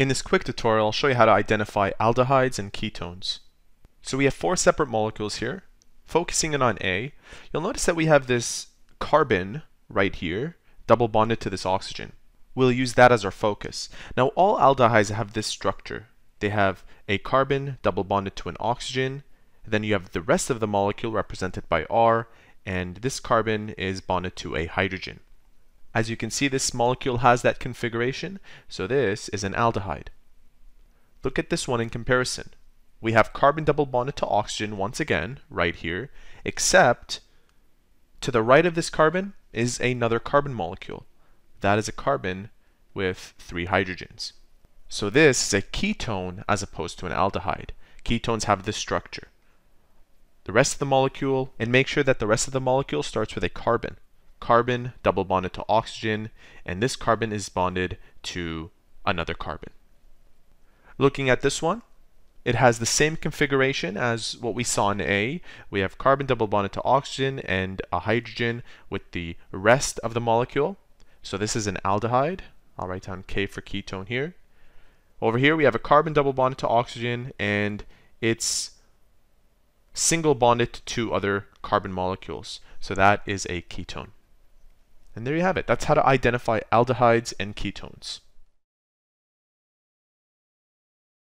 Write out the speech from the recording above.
In this quick tutorial, I'll show you how to identify aldehydes and ketones. So we have four separate molecules here. Focusing in on A, you'll notice that we have this carbon right here, double bonded to this oxygen. We'll use that as our focus. Now all aldehydes have this structure. They have a carbon double bonded to an oxygen, then you have the rest of the molecule represented by R, and this carbon is bonded to a hydrogen. As you can see, this molecule has that configuration, so this is an aldehyde. Look at this one in comparison. We have carbon double bonded to oxygen once again, right here, except to the right of this carbon is another carbon molecule. That is a carbon with three hydrogens. So this is a ketone as opposed to an aldehyde. Ketones have this structure. The rest of the molecule, and make sure that the rest of the molecule starts with a carbon carbon double bonded to oxygen, and this carbon is bonded to another carbon. Looking at this one, it has the same configuration as what we saw in A. We have carbon double bonded to oxygen and a hydrogen with the rest of the molecule. So this is an aldehyde. I'll write down K for ketone here. Over here we have a carbon double bonded to oxygen and it's single bonded to two other carbon molecules. So that is a ketone. And there you have it. That's how to identify aldehydes and ketones.